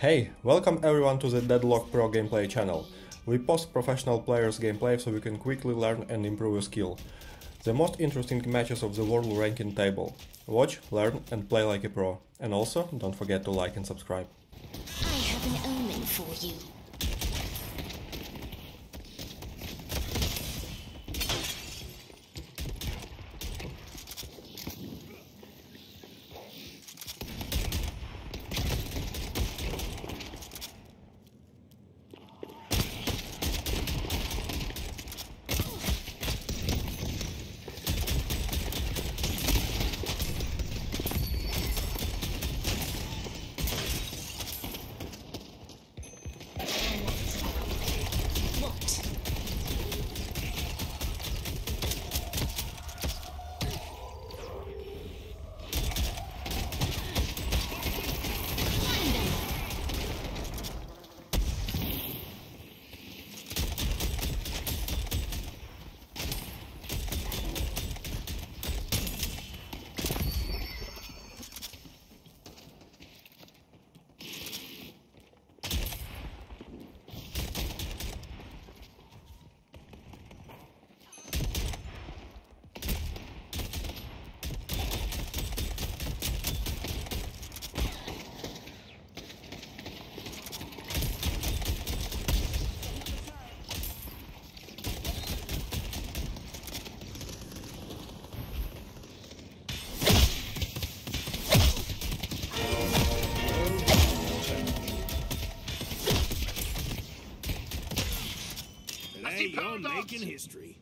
Hey, welcome everyone to the Deadlock Pro gameplay channel. We post professional players gameplay so you can quickly learn and improve your skill. The most interesting matches of the world ranking table. Watch, learn and play like a pro. And also, don't forget to like and subscribe. I have an omen for you. Making history.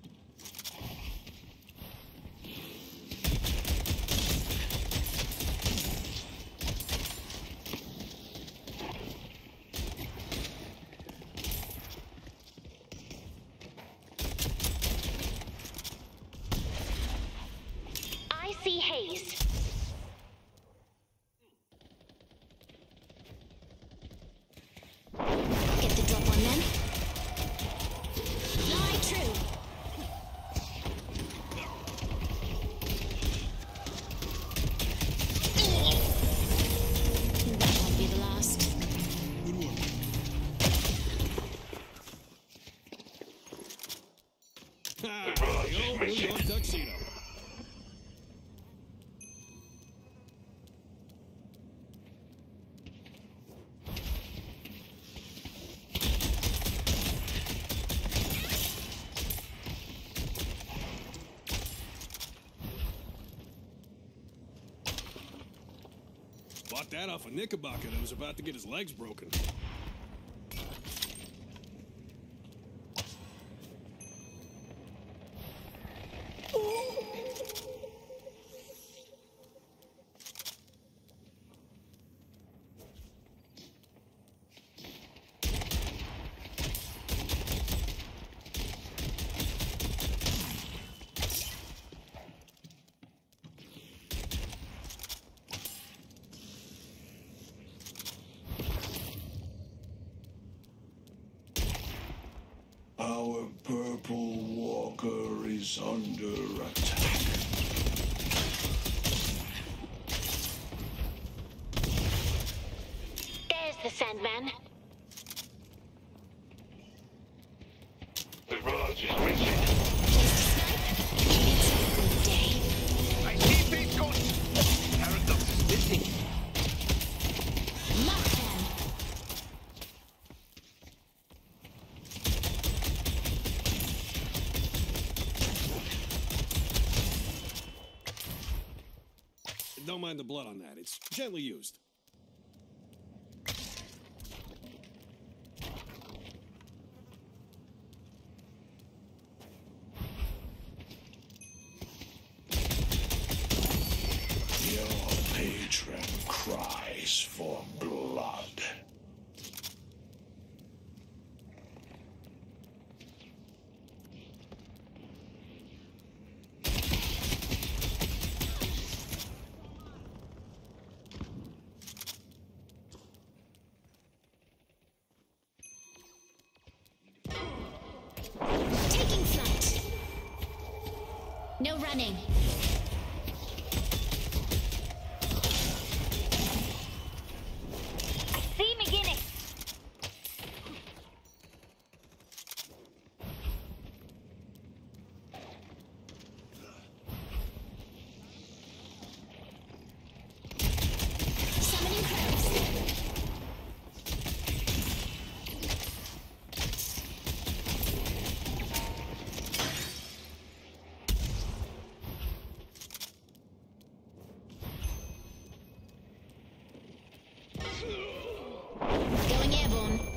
That off a Knickerbocker that was about to get his legs broken. Our purple walker is under attack. There's the Sandman. The barrage is reaching. Just a snipe. It's a good day. I see big ghosts. Paradox is missing. Mark them. Don't mind the blood on that. It's gently used. Going airborne.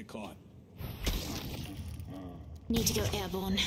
get caught. Need to go airborne.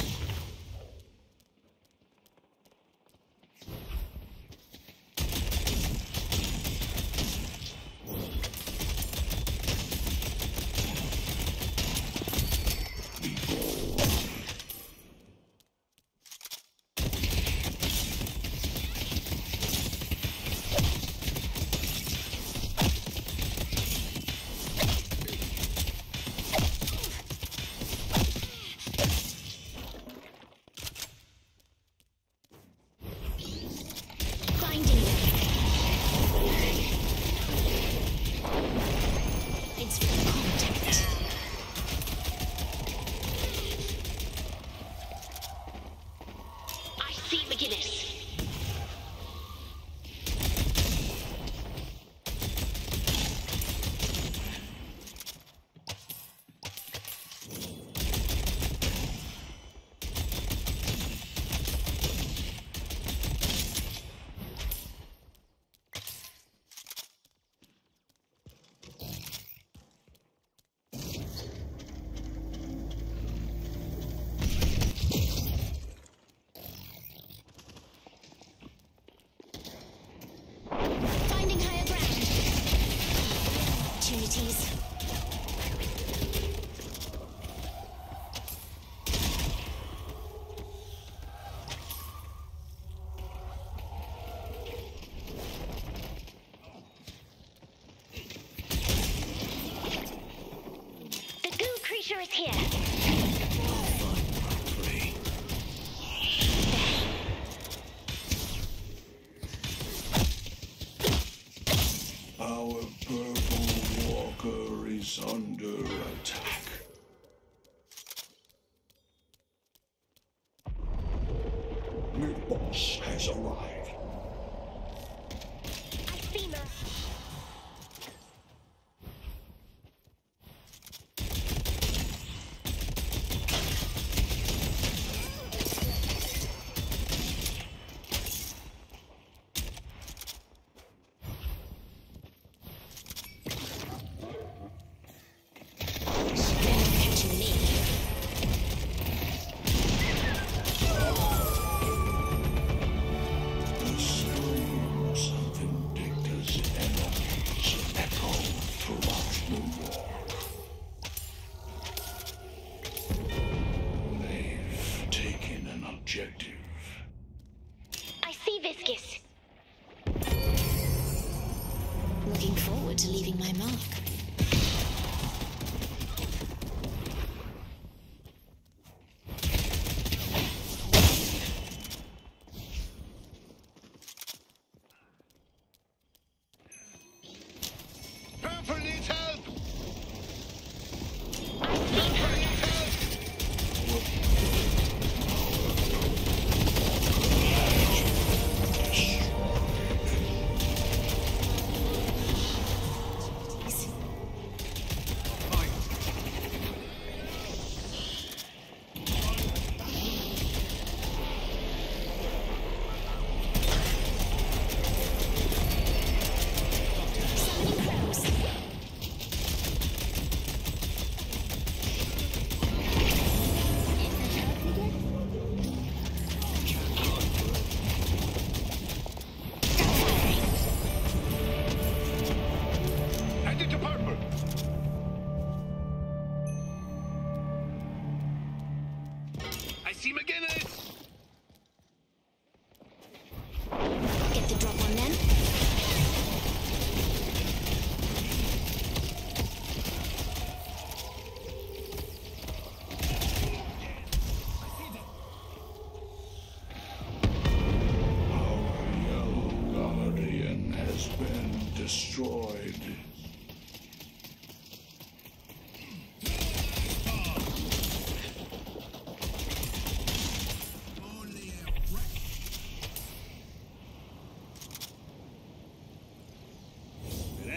here. Our purple walker is under attack. Big Boss has arrived.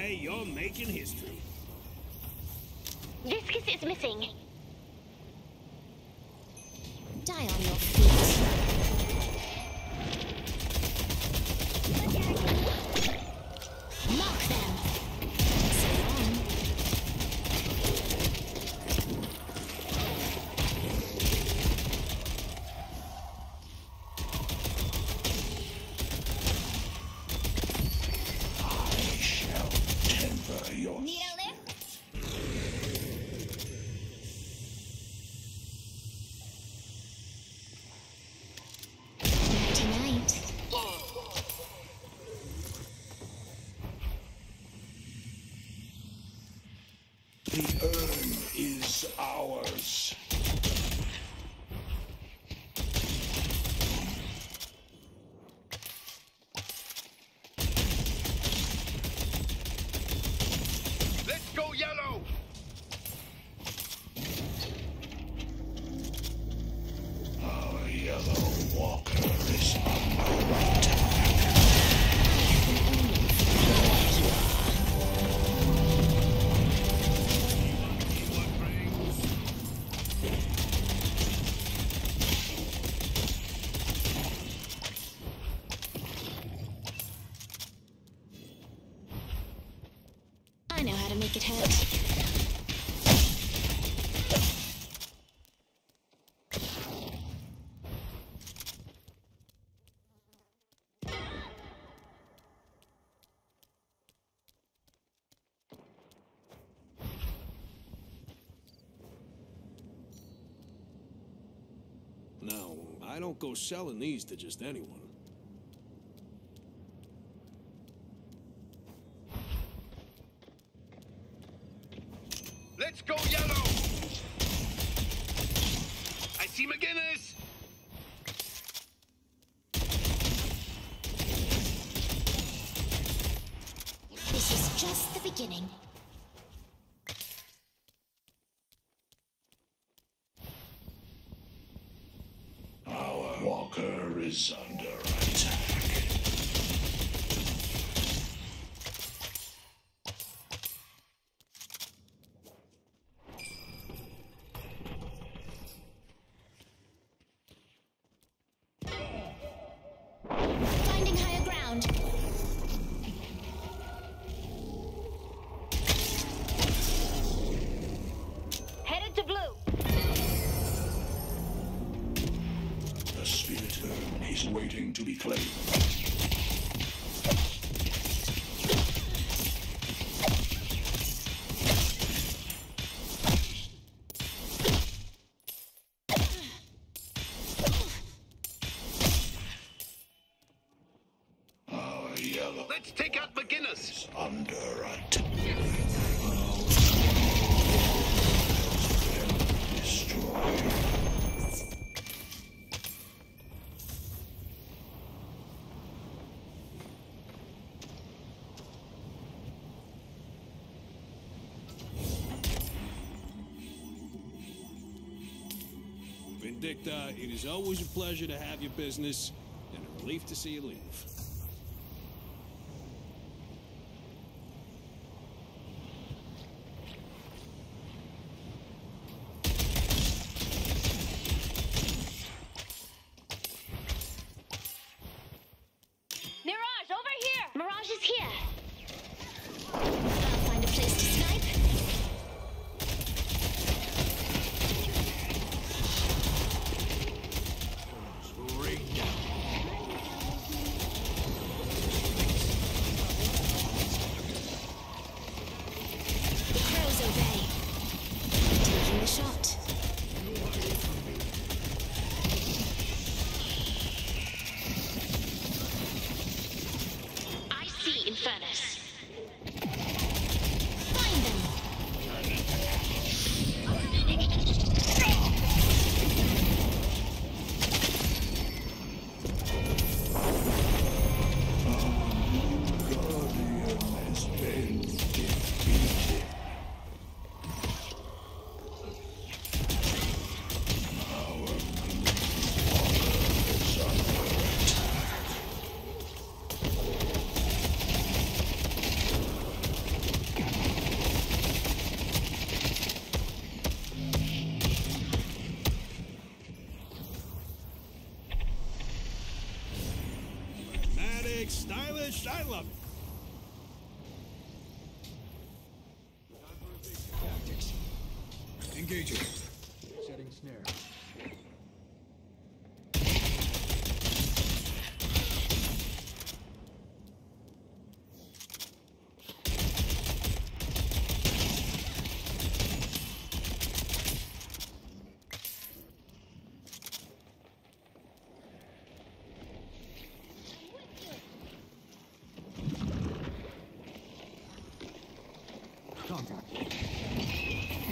say you're making history. Viscous is missing. Die on your feet. it. Now, I don't go selling these to just anyone. us. Under. Vindicta, it is always a pleasure to have your business and a relief to see you leave.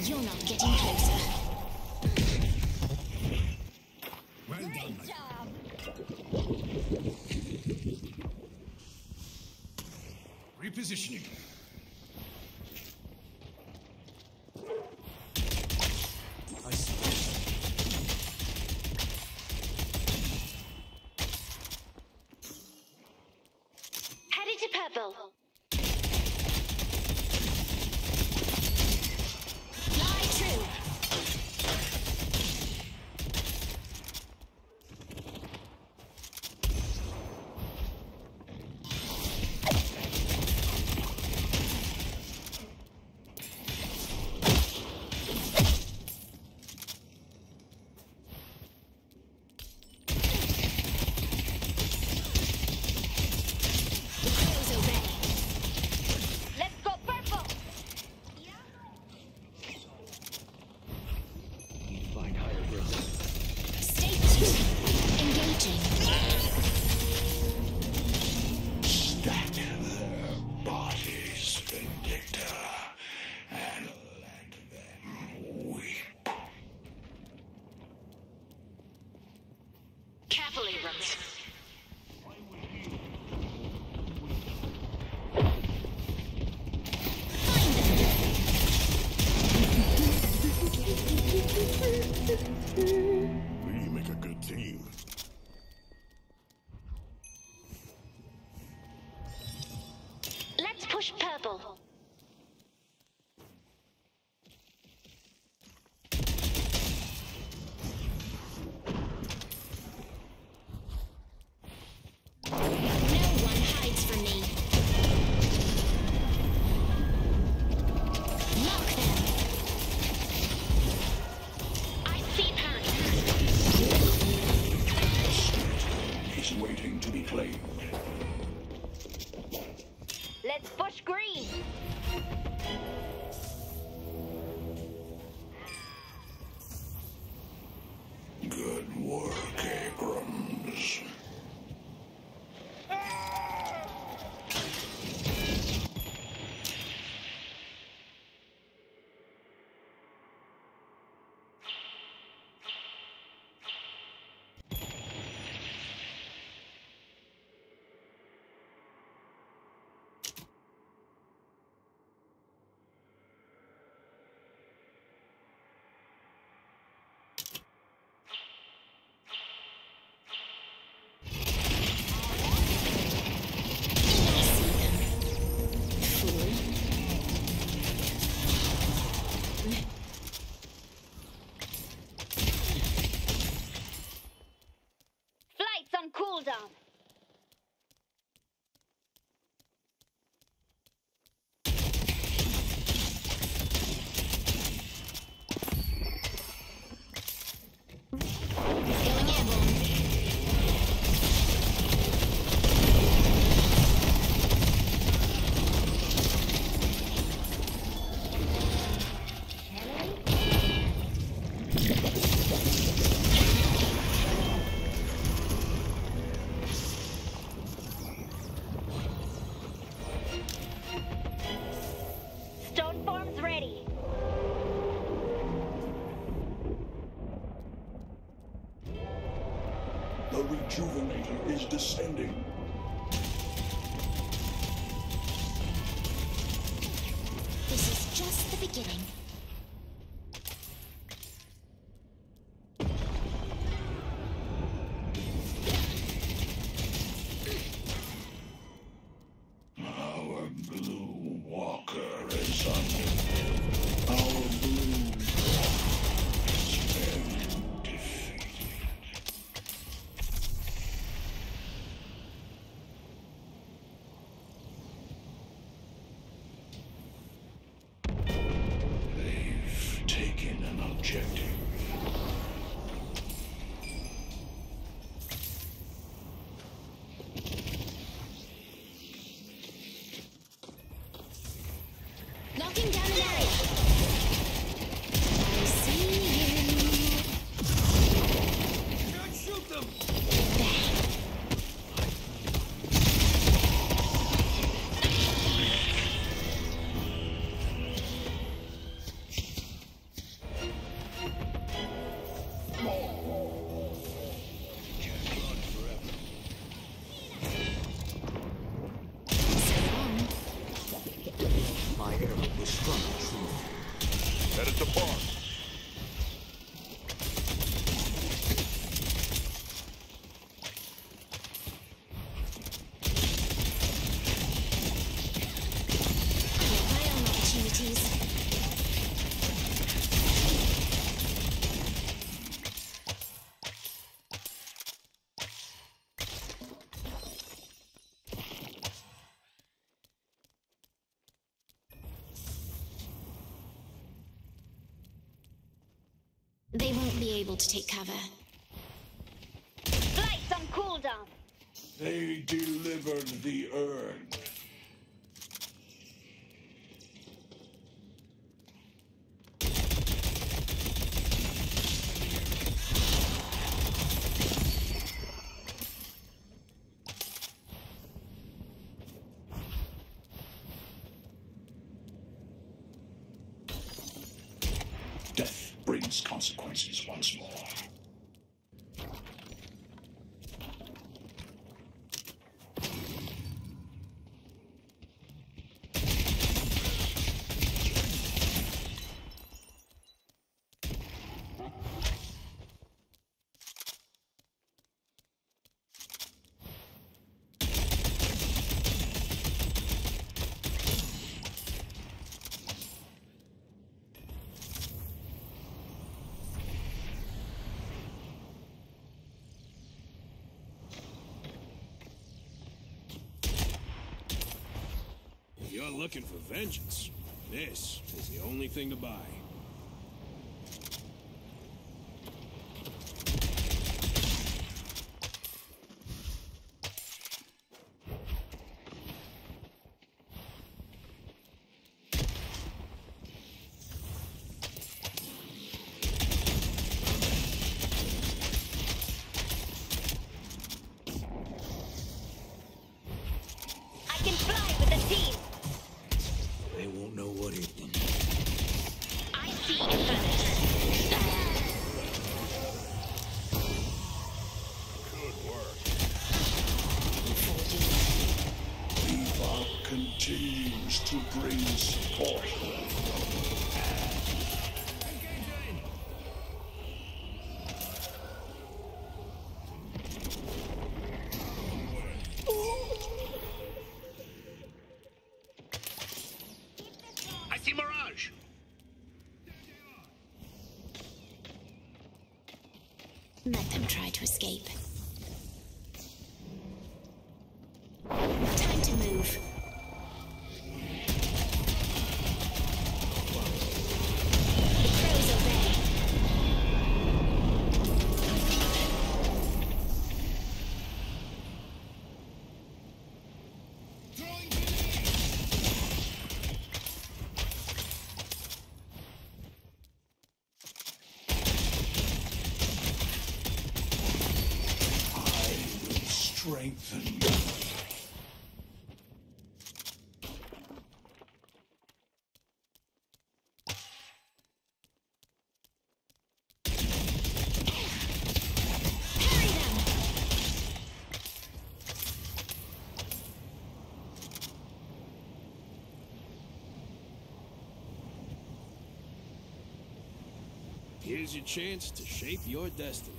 You're not getting closer. rejuvenator is descending. This is just the beginning. more. Be able to take cover. Flight's on cooldown. They delivered the urn. Death brings consequences once more. If you're looking for vengeance, this is the only thing to buy. Let them try to escape. Time to move. The crows obey. I will strengthen Parry them! Here's your chance to shape your destiny.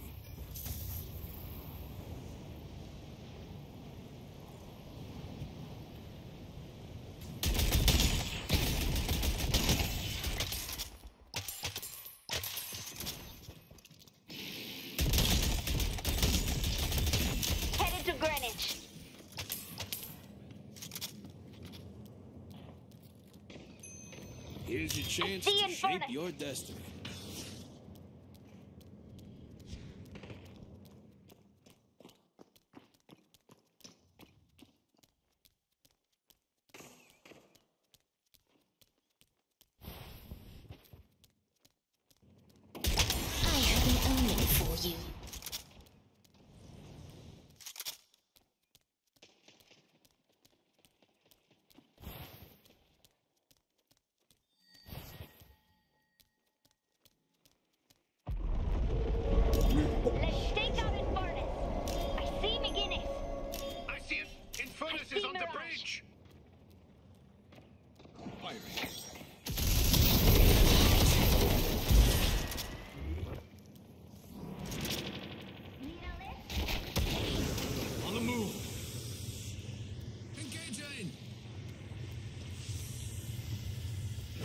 Headed to Greenwich. Here's your chance to shape your destiny.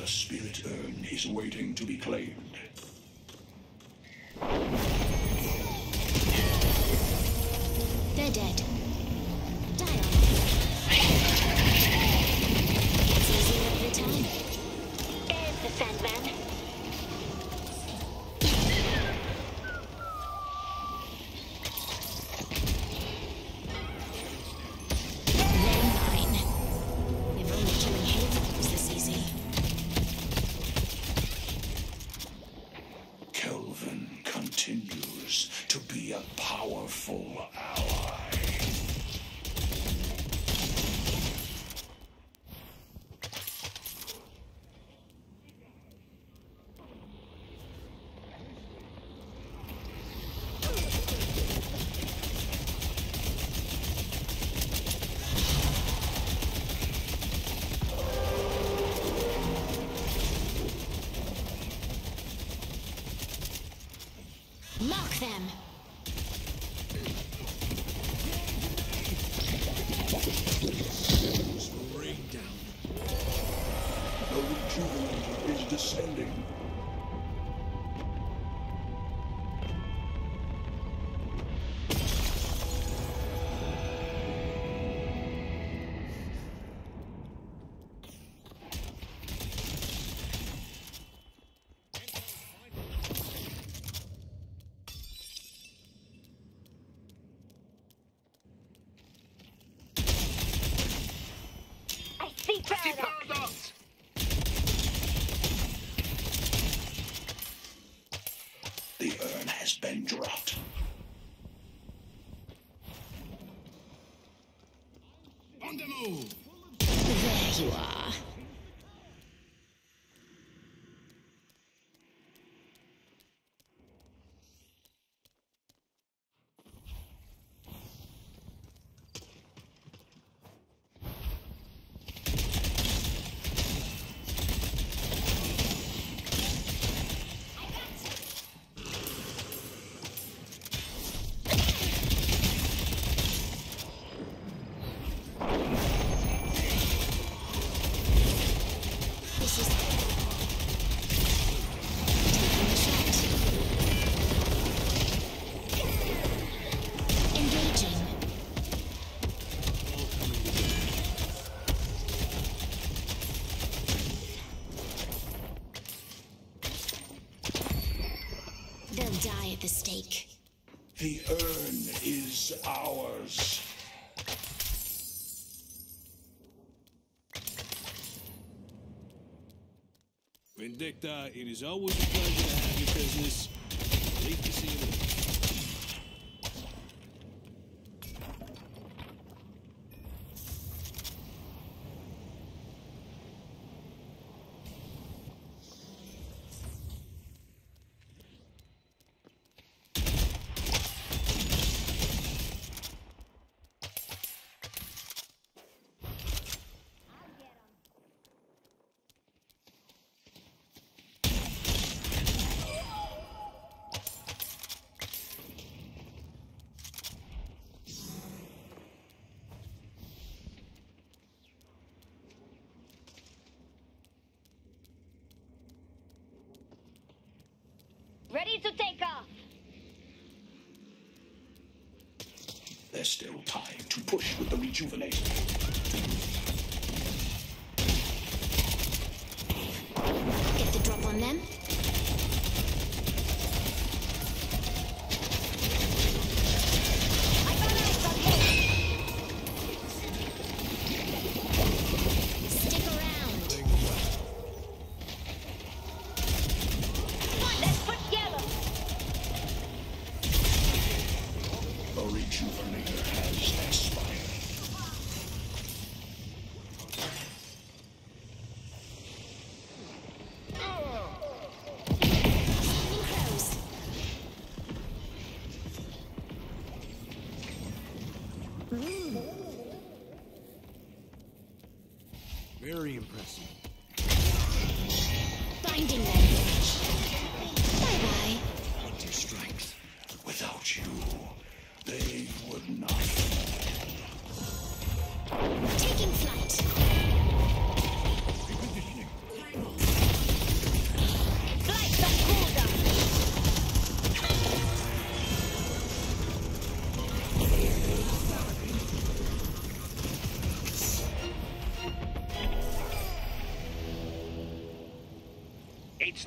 Spirit urn is waiting to be claimed. They're dead. They'll at the stake. The urn is ours. Vindicta, it is always a pleasure to have your business. Hate to see you leave. Ready to take off. There's still time to push with the rejuvenator.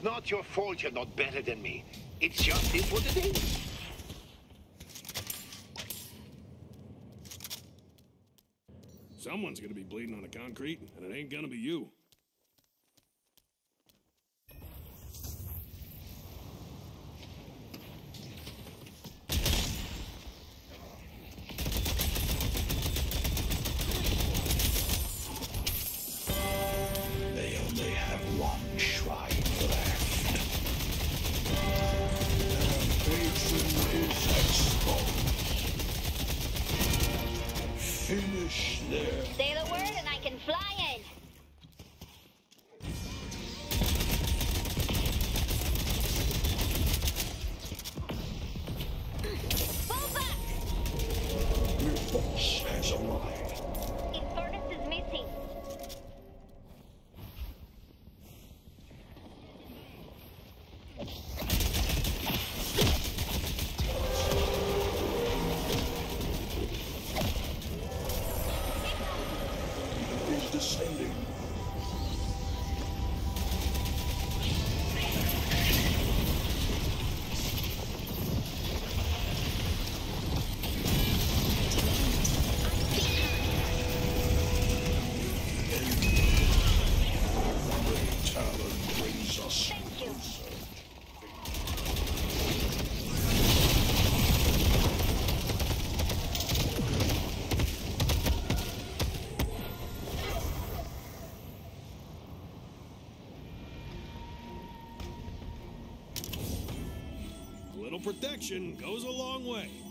It's not your fault you're not better than me. It's just is what it is. Someone's gonna be bleeding on the concrete, and it ain't gonna be you. Protection goes a long way.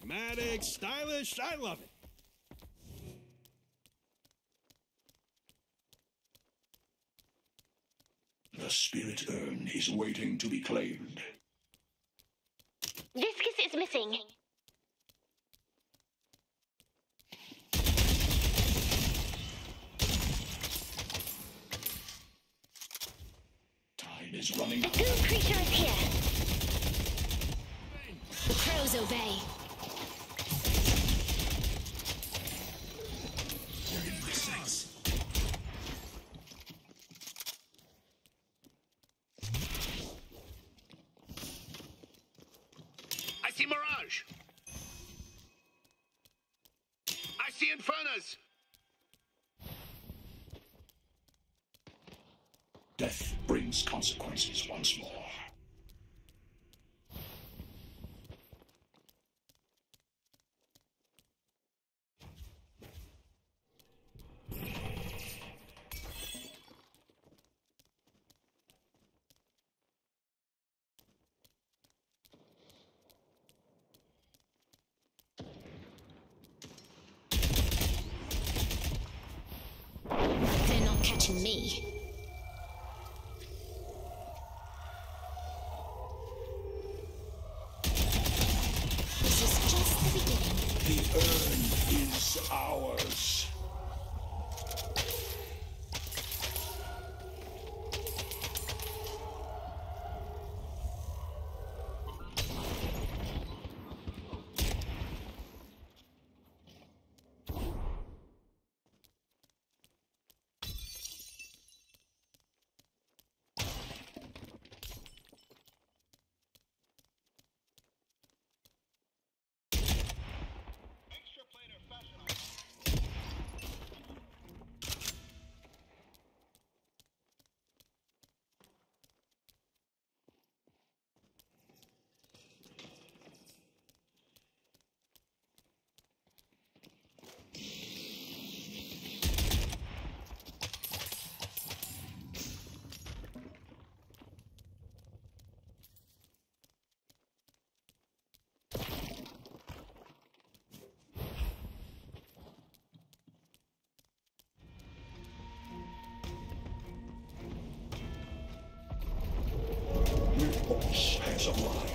Pragmatic, stylish, I love it. The spirit urn is waiting to be claimed. Viscous is missing. Time is running The out. goo creature is here. The crows obey. I see Mirage. I see Infernus. Death brings consequences once more. is alive.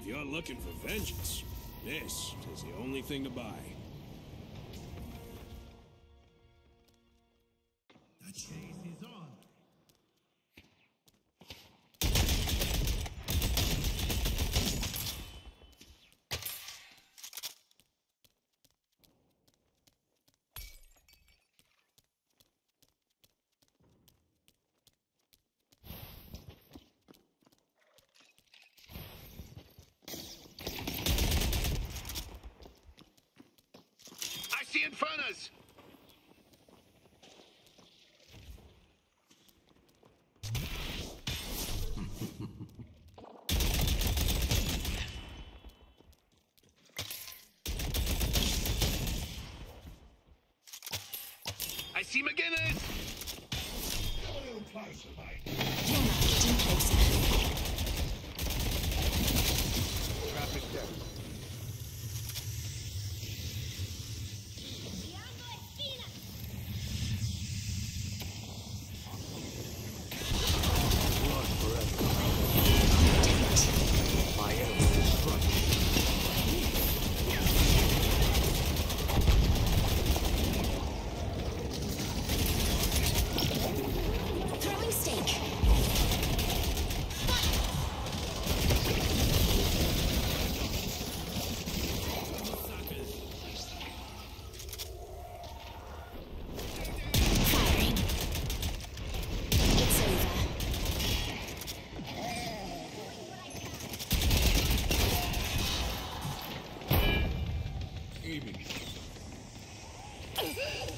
If you're looking for vengeance, this is the only thing to buy. See I see McGinnis! A little closer, Ha ha ha!